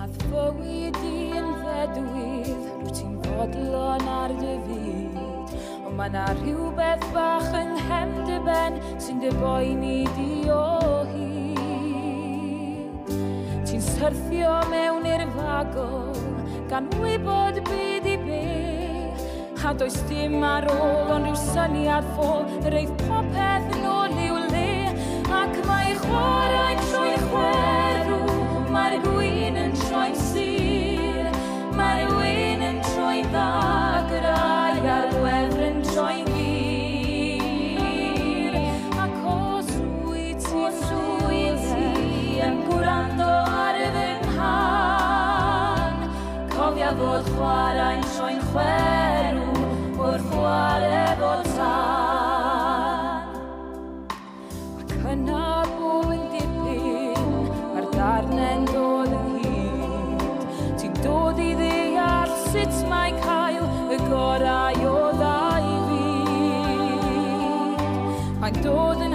Nath bywyd i'n ddedwydd, rwy ti'n fodlon ar dy fyd. Ond mae na rhywbeth bach yng nghemd dy ben sy'n dy boeni di o hi. Ti'n syrthio mewn i'r fagol, gan wybod byd i be. A does dim ar ôl ond rhyw syniad ffôl, yr eith popeth yn ôl i'w le, ac mae chwod chwerw wrth chwarae fo tan. Ac yna bwy'n dipyn a'r darnau'n dod yn hyd. Ti'n dod i ddeall sut mae cael y gorau o ddau fi. Mae'n dod yn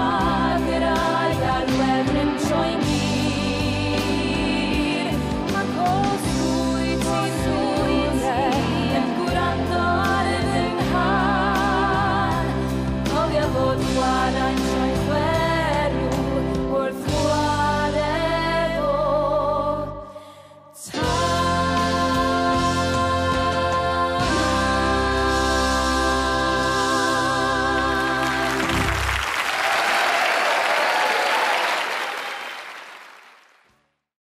die.